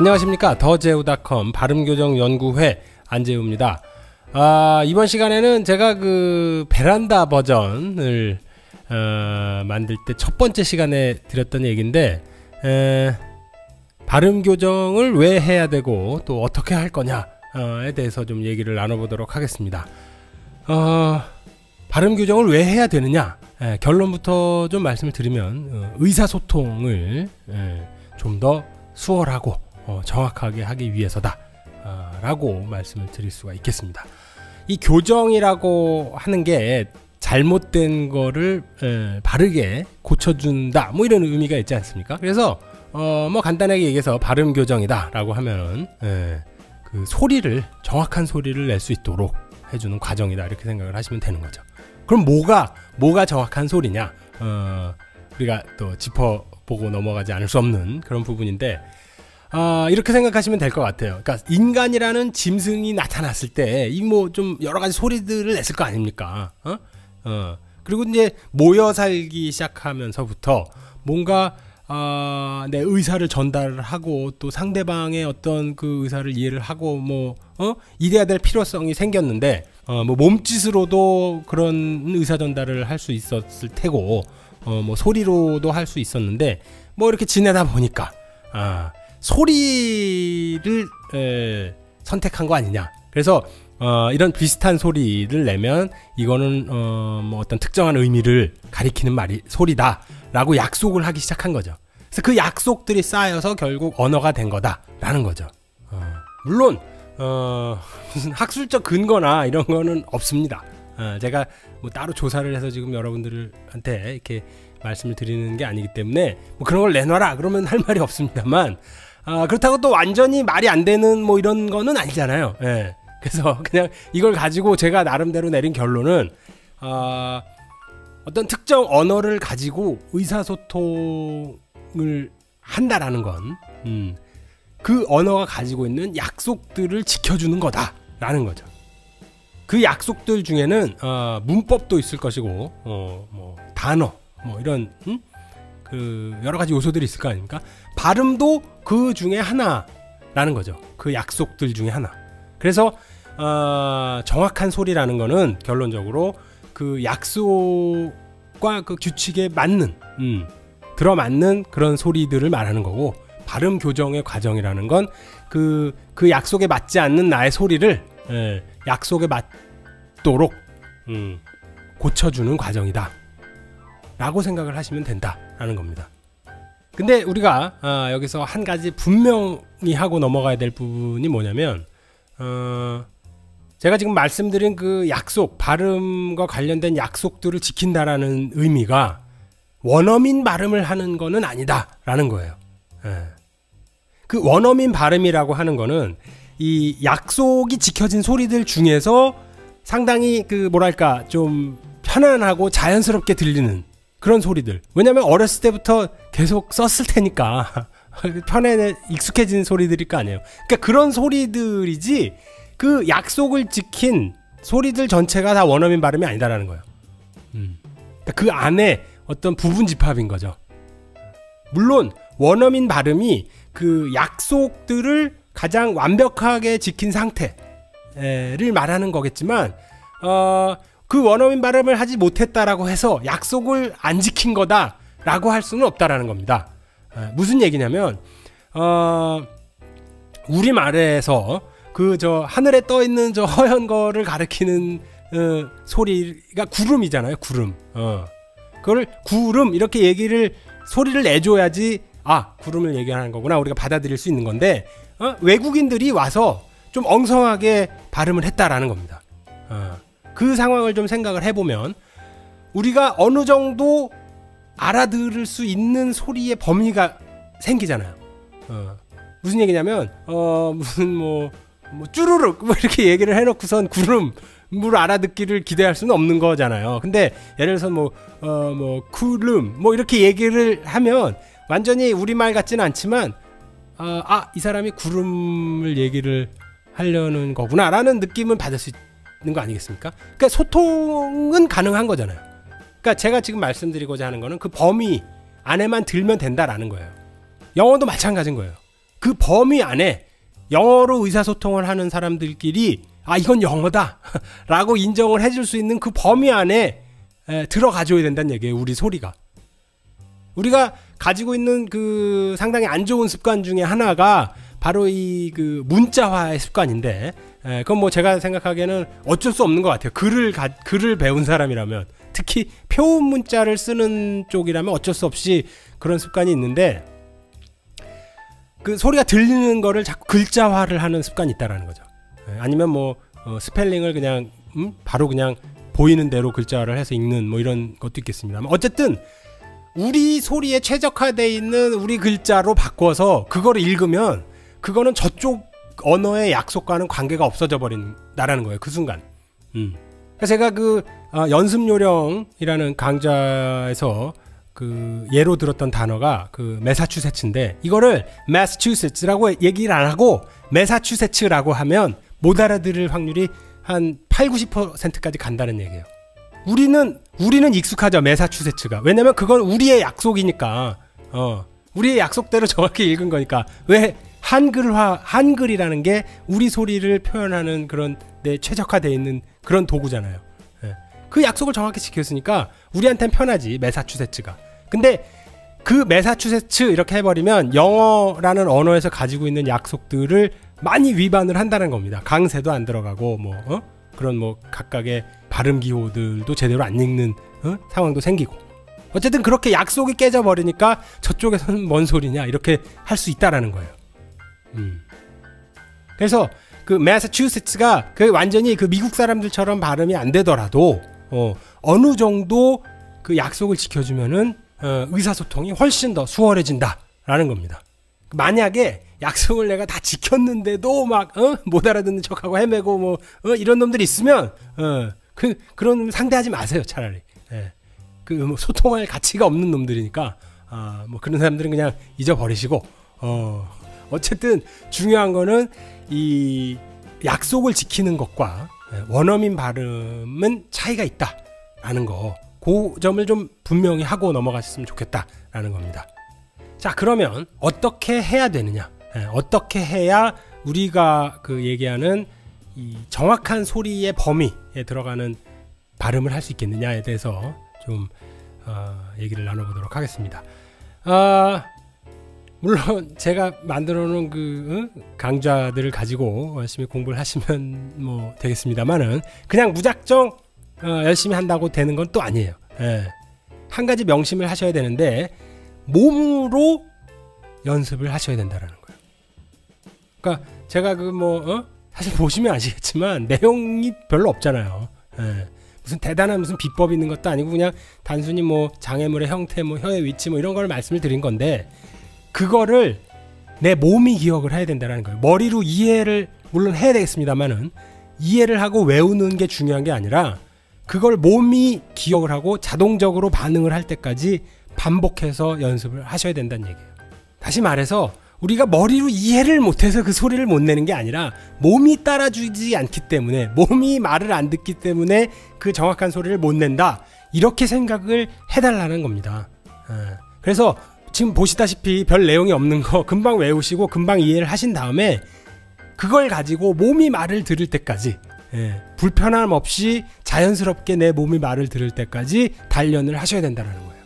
안녕하십니까 더제우닷컴 발음교정연구회 안재우입니다. 아, 이번 시간에는 제가 그 베란다 버전을 어, 만들 때 첫 번째 시간에 드렸던 얘기인데 에, 발음 교정을 왜 해야 되고 또 어떻게 할 거냐에 대해서 좀 얘기를 나눠보도록 하겠습니다. 어, 발음 교정을 왜 해야 되느냐 에, 결론부터 좀 말씀을 드리면 어, 의사소통을 좀 더 수월하고 어, 정확하게 하기 위해서다 어, 라고 말씀을 드릴 수가 있겠습니다. 이 교정이라고 하는 게 잘못된 거를 에, 바르게 고쳐준다 뭐 이런 의미가 있지 않습니까? 그래서 어, 뭐 간단하게 얘기해서 발음 교정이다라고 하면은 에, 그 소리를 정확한 소리를 낼 수 있도록 해주는 과정이다 이렇게 생각을 하시면 되는 거죠. 그럼 뭐가 뭐가 정확한 소리냐? 어, 우리가 또 짚어보고 넘어가지 않을 수 없는 그런 부분인데 아, 이렇게 생각하시면 될 것 같아요. 그러니까 인간이라는 짐승이 나타났을 때 이 뭐 좀 여러 가지 소리들을 냈을 거 아닙니까? 어? 어. 그리고 이제 모여 살기 시작하면서부터 뭔가 아, 내 의사를 전달하고 또 상대방의 어떤 그 의사를 이해를 하고 뭐 어? 이래야 될 필요성이 생겼는데 어, 뭐 몸짓으로도 그런 의사 전달을 할 수 있었을 테고 어, 뭐 소리로도 할 수 있었는데 뭐 이렇게 지내다 보니까 아, 소리를 에, 선택한 거 아니냐. 그래서 어, 이런 비슷한 소리를 내면 이거는 어, 뭐 어떤 특정한 의미를 가리키는 말이 소리다라고 약속을 하기 시작한 거죠. 그래서 그 약속들이 쌓여서 결국 언어가 된 거다라는 거죠. 어, 물론 어, 무슨 학술적 근거나 이런 거는 없습니다. 어, 제가 뭐 따로 조사를 해서 지금 여러분들한테 이렇게 말씀을 드리는 게 아니기 때문에 뭐 그런 걸 내놔라 그러면 할 말이 없습니다만 아, 그렇다고 또 완전히 말이 안 되는 뭐 이런 거는 아니잖아요. 예. 그래서 그냥 이걸 가지고 제가 나름대로 내린 결론은 어, 어떤 특정 언어를 가지고 의사소통을 한다라는 건 음, 그 언어가 가지고 있는 약속들을 지켜주는 거다라는 거죠. 그 약속들 중에는 어, 문법도 있을 것이고 어, 뭐 단어 뭐 이런 음? 그 여러 가지 요소들이 있을 거 아닙니까? 발음도 그 중에 하나라는 거죠. 그 약속들 중에 하나. 그래서 어, 정확한 소리라는 거는 결론적으로 그 약속과 그 규칙에 맞는 음, 들어맞는 그런 소리들을 말하는 거고 발음 교정의 과정이라는 건 그그 그 약속에 맞지 않는 나의 소리를 예, 약속에 맞도록 음, 고쳐주는 과정이다. 라고 생각을 하시면 된다 라는 겁니다. 근데 우리가 어, 여기서 한 가지 분명히 하고 넘어가야 될 부분이 뭐냐면 어, 제가 지금 말씀드린 그 약속 발음과 관련된 약속들을 지킨다라는 의미가 원어민 발음을 하는 거는 아니다라는 거예요. 예. 그 원어민 발음이라고 하는 거는 이 약속이 지켜진 소리들 중에서 상당히 그 뭐랄까 좀 편안하고 자연스럽게 들리는 그런 소리들. 왜냐면 어렸을 때부터 계속 썼을 테니까 편에 익숙해진 소리들일 거 아니에요. 그러니까 그런 소리들이지 그 약속을 지킨 소리들 전체가 다 원어민 발음이 아니다라는 거예요. 음. 그러니까 그 안에 어떤 부분 집합인 거죠. 물론 원어민 발음이 그 약속들을 가장 완벽하게 지킨 상태를 말하는 거겠지만 어, 그 원어민 발음을 하지 못했다라고 해서 약속을 안 지킨 거다라고 할 수는 없다라는 겁니다. 에, 무슨 얘기냐면 어, 우리 말에서 그 저 하늘에 떠 있는 저 허연 거를 가리키는 어, 소리가 구름이잖아요. 구름. 어. 그걸 구름 이렇게 얘기를 소리를 내줘야지 아 구름을 얘기하는 거구나 우리가 받아들일 수 있는 건데 어? 외국인들이 와서 좀 엉성하게 발음을 했다라는 겁니다. 어. 그 상황을 좀 생각을 해보면 우리가 어느 정도 알아들을 수 있는 소리의 범위가 생기잖아요. 어. 무슨 얘기냐면 어 무슨 뭐, 뭐 쭈루룩 뭐 이렇게 얘기를 해놓고선 구름 물 알아듣기를 기대할 수는 없는 거잖아요. 근데 예를 들어서 뭐 어뭐 쿠름 뭐 이렇게 얘기를 하면 완전히 우리말 같지는 않지만 어, 아이 사람이 구름을 얘기를 하려는 거구나라는 느낌은 받을 수 있는 거 아니겠습니까? 그러니까 소통은 가능한 거잖아요. 그러니까 제가 지금 말씀드리고자 하는 거는 그 범위 안에만 들면 된다라는 거예요. 영어도 마찬가지인 거예요. 그 범위 안에 영어로 의사소통을 하는 사람들끼리 아 이건 영어다 라고 인정을 해줄 수 있는 그 범위 안에 에, 들어가줘야 된다는 얘기예요 우리 소리가 우리가 가지고 있는 그 상당히 안 좋은 습관 중에 하나가 바로 이 그 문자화의 습관인데 에, 그건 뭐 제가 생각하기에는 어쩔 수 없는 것 같아요 글을 가, 글을 배운 사람이라면 특히 표음 문자를 쓰는 쪽이라면 어쩔 수 없이 그런 습관이 있는데 그 소리가 들리는 거를 자꾸 글자화를 하는 습관이 있다라는 거죠. 예, 아니면 뭐 어, 스펠링을 그냥 음? 바로 그냥 보이는 대로 글자를 해서 읽는 뭐 이런 것도 있겠습니다. 어쨌든 우리 소리에 최적화되어 있는 우리 글자로 바꿔서 그거를 읽으면 그거는 저쪽 언어의 약속과는 관계가 없어져 버린다라는 거예요. 그 순간. 음. 제가 그 어, 연습 요령이라는 강좌에서 그 예로 들었던 단어가 그 메사추세츠인데 이거를 마사추세츠라고 얘기를 안 하고 메사추세츠라고 하면 못 알아들을 확률이 한 8, 90%까지 간다는 얘기예요. 우리는 우리는 익숙하죠 메사추세츠가 왜냐면 그건 우리의 약속이니까 어 우리의 약속대로 정확히 읽은 거니까 왜 한글화 한글이라는 게 우리 소리를 표현하는 그런 데 최적화되어 있는 그런 도구잖아요. 예. 그 약속을 정확히 지켰으니까 우리한테는 편하지 메사추세츠가. 근데 그 메사추세츠 이렇게 해버리면 영어라는 언어에서 가지고 있는 약속들을 많이 위반을 한다는 겁니다. 강세도 안 들어가고 뭐 어? 그런 뭐 각각의 발음 기호들도 제대로 안 읽는 어? 상황도 생기고 어쨌든 그렇게 약속이 깨져버리니까 저쪽에서는 뭔 소리냐 이렇게 할 수 있다라는 거예요. 음. 그래서 그 매사추세츠가 그 완전히 그 미국 사람들처럼 발음이 안 되더라도 어, 어느 정도 그 약속을 지켜주면은 어, 의사소통이 훨씬 더 수월해진다라는 겁니다. 만약에 약속을 내가 다 지켰는데도 막못 어? 알아듣는 척하고 헤매고 뭐 어? 이런 놈들이 있으면 어, 그 그런 놈 상대하지 마세요 차라리. 예. 그뭐 소통할 가치가 없는 놈들이니까 아, 뭐 그런 사람들은 그냥 잊어버리시고 어, 어쨌든 중요한 거는 이 약속을 지키는 것과 예, 원어민 발음은 차이가 있다라는 거. 그 점을 좀 분명히 하고 넘어갔으면 좋겠다라는 겁니다. 자, 그러면 어떻게 해야 되느냐? 예, 어떻게 해야 우리가 그 얘기하는 이 정확한 소리의 범위에 들어가는 발음을 할 수 있겠느냐에 대해서 좀 어, 얘기를 나눠보도록 하겠습니다. 아, 물론 제가 만들어 놓은 그 강좌들을 가지고 열심히 공부를 하시면 뭐 되겠습니다만은 그냥 무작정 어, 열심히 한다고 되는 건 또 아니에요. 예. 한 가지 명심을 하셔야 되는데 몸으로 연습을 하셔야 된다라는 거예요. 그러니까 제가 그뭐 어? 사실 보시면 아시겠지만 내용이 별로 없잖아요. 예. 무슨 대단한 무슨 비법이 있는 것도 아니고 그냥 단순히 뭐 장애물의 형태, 뭐 혀의 위치 뭐 이런 걸 말씀을 드린 건데 그거를 내 몸이 기억을 해야 된다는 거예요. 머리로 이해를 물론 해야 되겠습니다만은 이해를 하고 외우는 게 중요한 게 아니라 그걸 몸이 기억을 하고 자동적으로 반응을 할 때까지 반복해서 연습을 하셔야 된다는 얘기예요. 다시 말해서 우리가 머리로 이해를 못해서 그 소리를 못 내는 게 아니라 몸이 따라주지 않기 때문에 몸이 말을 안 듣기 때문에 그 정확한 소리를 못 낸다 이렇게 생각을 해달라는 겁니다. 예. 그래서 지금 보시다시피 별 내용이 없는 거 금방 외우시고 금방 이해를 하신 다음에 그걸 가지고 몸이 말을 들을 때까지 예, 불편함 없이 자연스럽게 내 몸이 말을 들을 때까지 단련을 하셔야 된다는 거예요.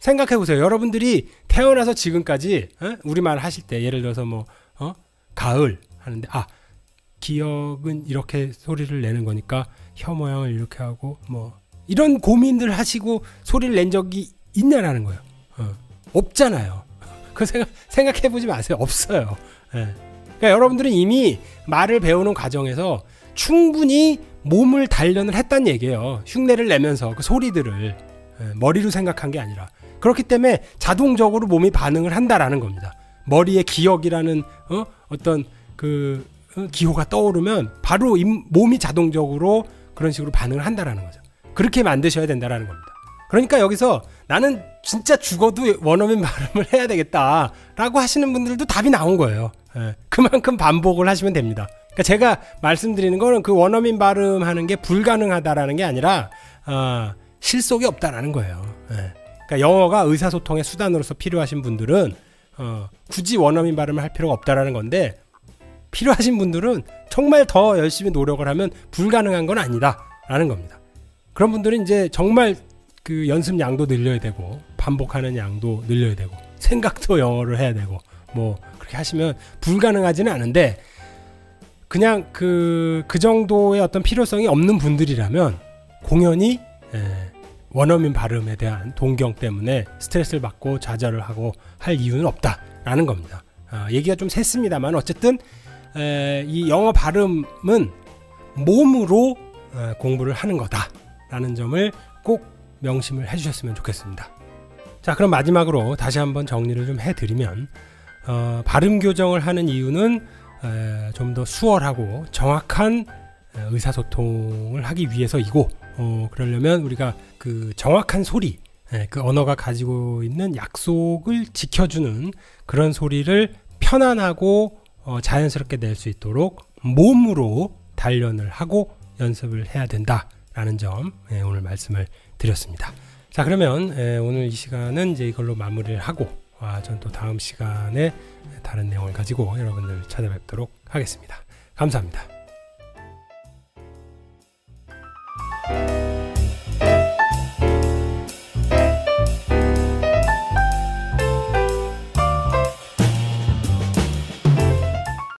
생각해 보세요. 여러분들이 태어나서 지금까지 어? 우리말 하실 때 예를 들어서 뭐 어? 가을 하는데 아 기억은 이렇게 소리를 내는 거니까 혀 모양을 이렇게 하고 뭐 이런 고민들 하시고 소리를 낸 적이 있냐라는 거예요. 어. 없잖아요. 그 생각 생각해 보지 마세요. 없어요. 예. 그러니까 여러분들은 이미 말을 배우는 과정에서 충분히 몸을 단련을 했단 얘기예요. 흉내를 내면서 그 소리들을 예, 머리로 생각한 게 아니라 그렇기 때문에 자동적으로 몸이 반응을 한다라는 겁니다. 머리에 기억이라는 어? 어떤 그 어? 기호가 떠오르면 바로 몸이 자동적으로 그런 식으로 반응을 한다라는 거죠. 그렇게 만드셔야 된다라는 겁니다. 그러니까 여기서 나는 진짜 죽어도 원어민 발음을 해야 되겠다라고 하시는 분들도 답이 나온 거예요. 예, 그만큼 반복을 하시면 됩니다. 그러니까 제가 말씀드리는 거는 그 원어민 발음하는 게 불가능하다라는 게 아니라 어, 실속이 없다라는 거예요. 예. 그러니까 영어가 의사소통의 수단으로서 필요하신 분들은 어, 굳이 원어민 발음을 할 필요가 없다라는 건데 필요하신 분들은 정말 더 열심히 노력을 하면 불가능한 건 아니다라는 겁니다. 그런 분들은 이제 정말 그 연습 양도 늘려야 되고 반복하는 양도 늘려야 되고 생각도 영어를 해야 되고 뭐 그렇게 하시면 불가능하지는 않은데 그냥 그, 그 정도의 어떤 필요성이 없는 분들이라면 공연히 예, 원어민 발음에 대한 동경 때문에 스트레스를 받고 좌절을 하고 할 이유는 없다라는 겁니다. 아, 얘기가 좀 샜습니다만 어쨌든 에, 이 영어 발음은 몸으로 에, 공부를 하는 거다라는 점을 꼭 명심을 해주셨으면 좋겠습니다. 자, 그럼 마지막으로 다시 한번 정리를 좀 해드리면 어, 발음 교정을 하는 이유는 좀 더 수월하고 정확한 의사소통을 하기 위해서이고 어, 그러려면 우리가 그 정확한 소리, 예, 그 언어가 가지고 있는 약속을 지켜주는 그런 소리를 편안하고 어, 자연스럽게 낼 수 있도록 몸으로 단련을 하고 연습을 해야 된다라는 점 예, 오늘 말씀을 드렸습니다. 자 그러면 오늘 이 시간은 이제 이걸로 마무리를 하고 아, 전또 다음 시간에 다른 내용을 가지고 여러분들 찾아뵙도록 하겠습니다. 감사합니다.